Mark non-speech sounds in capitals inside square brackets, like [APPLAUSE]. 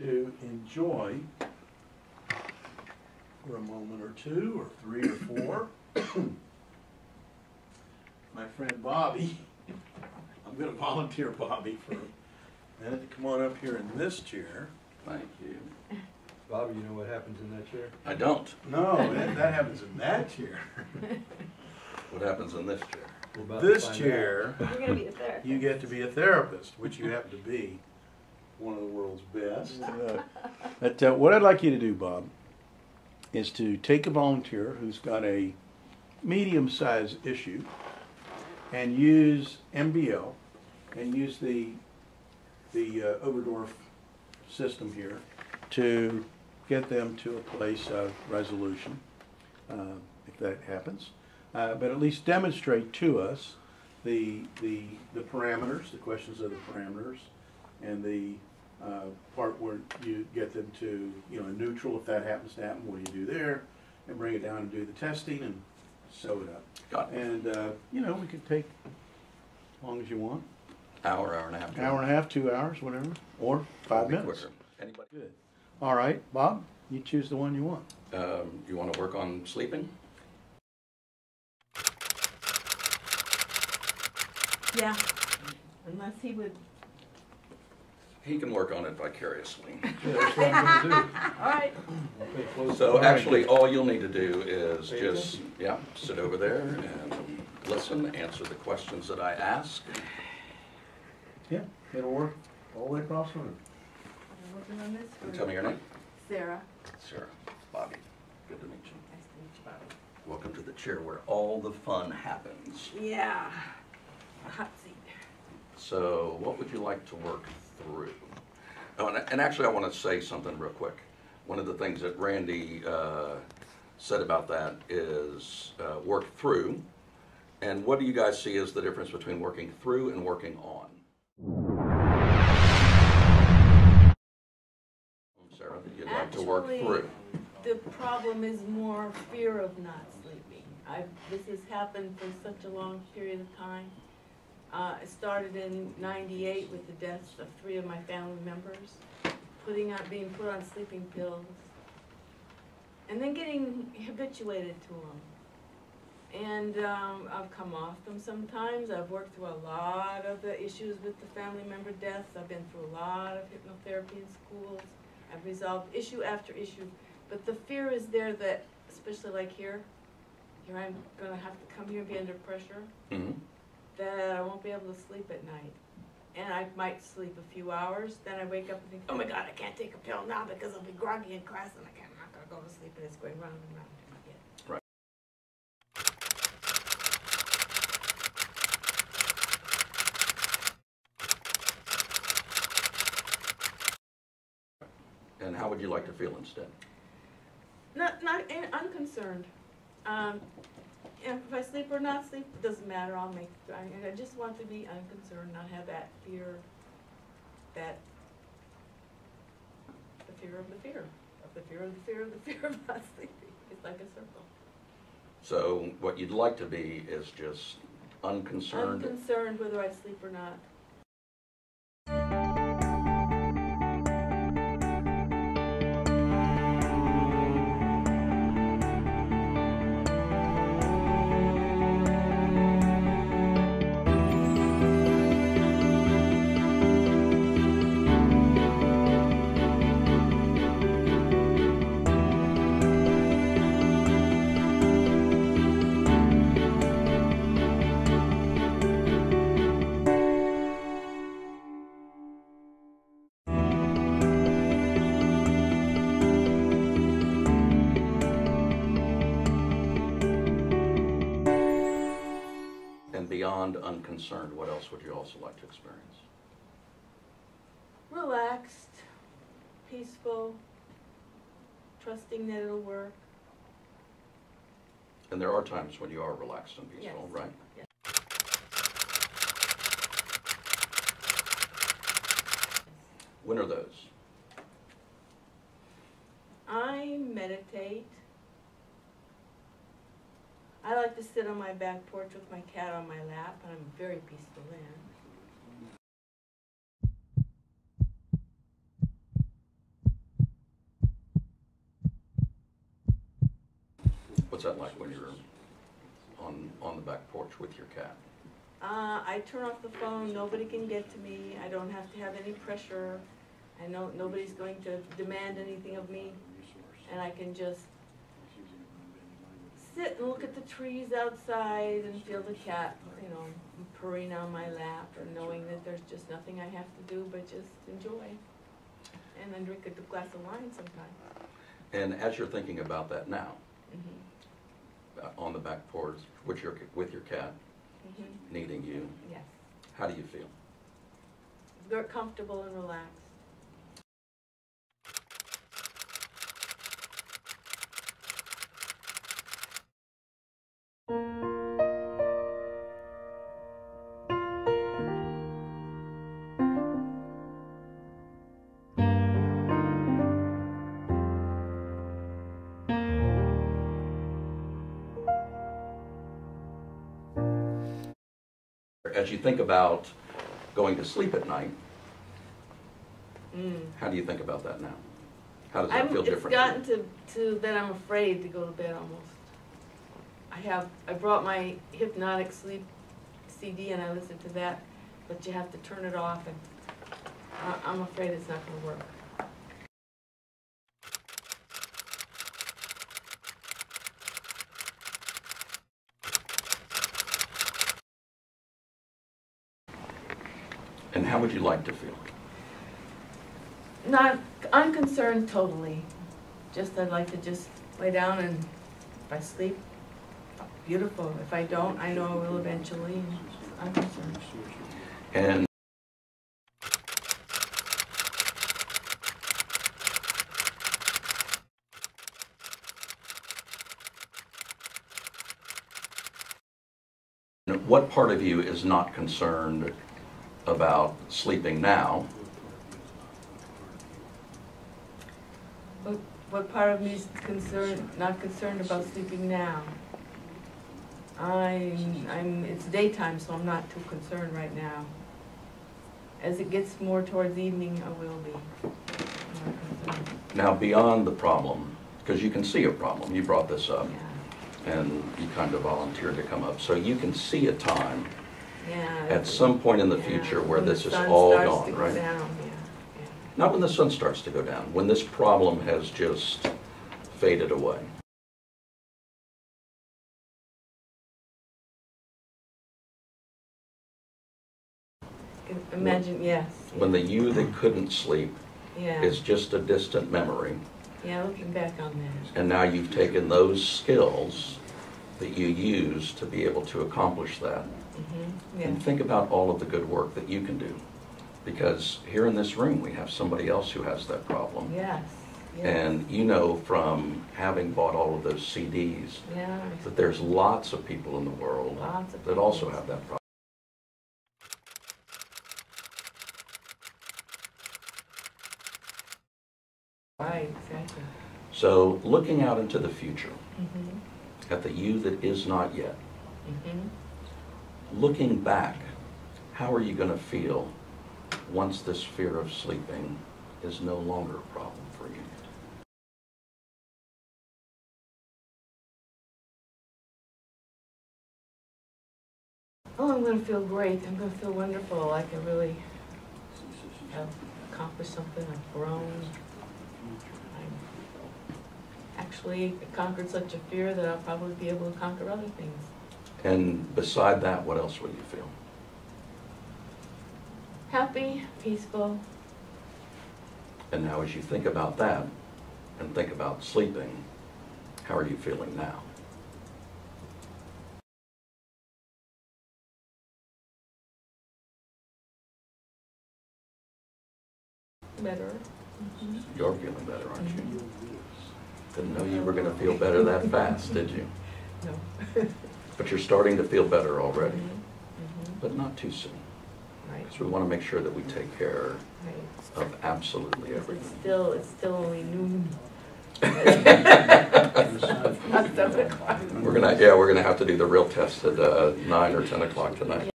to enjoy for a moment or two, or three or four. [COUGHS] My friend Bobby, [LAUGHS] I'm gonna volunteer Bobby for a minute to come on up here in this chair. Thank you. Bobby, you know what happens in that chair? I don't. No, that, that happens in that chair. [LAUGHS] What happens in this chair? We're about to This find out. chair, You're gonna be a therapist. you get to be a therapist, which you happen to be, one of the world's best. [LAUGHS] Uh, But uh, what I'd like you to do, Bob, is to take a volunteer who's got a medium-sized issue and use MBL and use the, the uh, Overdurf system here to get them to a place of resolution, uh, if that happens. Uh, But at least demonstrate to us the, the, the parameters, the questions of the parameters, and the uh, part where you get them to, you know, neutral, if that happens to happen, what do you do there? And bring it down and do the testing and sew it up. Got it. And, uh, you know, we could take as long as you want, Hour, hour and a half. hour and a half, two hours, whatever, or five Be minutes. quicker. Anybody? Good. All right, Bob, you choose the one you want. Um, you want to work on sleeping? Yeah, unless he would, He can work on it vicariously. [LAUGHS] Yeah, that's what I'm gonna all right, do. Pay close So right. actually, all you'll need to do is Pay just, yeah, sit over there and listen, answer the questions that I ask. Yeah, it'll work all the way across the room. I'm working on this And for tell me your name. Sarah. Sarah. Bobby. Good to meet you. Nice to meet you, Bobby. Welcome to the chair where all the fun happens. Yeah, a hot seat. So what would you like to work through? Oh, and, and actually, I want to say something real quick. One of the things that Randy uh, said about that is uh, work through. And what do you guys see as the difference between working through and working on? Sarah, that you'd like to work through. The problem is more fear of not sleeping. I, this has happened for such a long period of time. Uh, it started in ninety-eight with the deaths of three of my family members, putting on, being put on sleeping pills, and then getting habituated to them. And, um, I've come off them sometimes, I've worked through a lot of the issues with the family member deaths, I've been through a lot of hypnotherapy in schools. I've resolved issue after issue, but the fear is there that, especially like here, here I'm gonna have to come here and be under pressure, Mhm. That I won't be able to sleep at night. And I might sleep a few hours, then I wake up and think, oh my god, I can't take a pill now because I'll be groggy in class and I can't, I'm not gonna go to sleep and it's going round and round in my head. And how would you like to feel instead? Not, not, unconcerned. Um, if I sleep or not sleep, it doesn't matter, I'll make, I, I just want to be unconcerned, not have that fear, that, the fear of the fear, of the fear of the fear of the [LAUGHS] fear of not sleeping. It's like a circle. So what you'd like to be is just unconcerned. Unconcerned whether I sleep or not. Beyond unconcerned, what else would you also like to experience? Relaxed, peaceful, trusting that it'll work. And there are times when you are relaxed and peaceful, Yes. right? Yes. When are those? I meditate to sit on my back porch with my cat on my lap, and I'm very peaceful then. What's that like when you're on on the back porch with your cat? Uh, I turn off the phone. Nobody can get to me. I don't have to have any pressure. I know nobody's going to demand anything of me, and I can just sit and look at the trees outside and feel the cat, you know, purring on my lap, and knowing that there's just nothing I have to do but just enjoy. And then drink a glass of wine sometime. And as you're thinking about that now, Mhm, uh, on the back porch with your, with your cat mhm, needing you, Yes, how do you feel? very comfortable and relaxed. As you think about going to sleep at night, Mm. how do you think about that now? How does that I'm, feel it's different? gotten to, to that I'm afraid to go to bed almost. I have, I brought my hypnotic sleep CD and I listen to that, but you have to turn it off and I, I'm afraid it's not gonna work. How would you like to feel? Not unconcerned totally, just I'd like to just lay down and if I sleep, beautiful. If I don't, I know I will eventually, I'm concerned. And what part of you is not concerned about sleeping now? What, what part of me is concerned, not concerned about sleeping now? I'm, I'm, it's daytime, so I'm not too concerned right now. As it gets more towards evening, I will be Now, beyond the problem, because you can see a problem, you brought this up, yeah, and you kind of volunteered to come up, so you can see a time yeah. at some point in the yeah, future where when this is all gone, right? down, yeah. Not when the sun starts to go down, when this problem has just faded away. Imagine, yes. When the you that couldn't sleep is just a distant memory, yeah, looking back on that. and now you've taken those skills that you use to be able to accomplish that. Mm-hmm, yeah, And think about all of the good work that you can do. Because here in this room, we have somebody else who has that problem. yes, yes. And you know from having bought all of those CDs, Yeah, that there's lots of people in the world that also have that problem. Right, exactly. So looking out into the future, Mm-hmm, at the you that is not yet, mm-hmm. looking back, how are you going to feel once this fear of sleeping is no longer a problem for you? Oh, I'm gonna feel great. I'm gonna feel wonderful. I can really have accomplished something. I've grown. Actually conquered such a fear that I'll probably be able to conquer other things. And beside that, what else would you feel? Happy, peaceful. And now as you think about that and think about sleeping, how are you feeling now? Better. Mhm. You're feeling better, aren't you? Didn't know you were going to feel better that [LAUGHS] fast, did you? No. [LAUGHS] But you're starting to feel better already, Mhm, mhm. but not too soon. Right, So we want to make sure that we take care right. of absolutely It's everything. still, it's still only noon. Not seven o'clock. We're gonna, yeah, we're gonna have to do the real test at uh, nine or 10 o'clock tonight.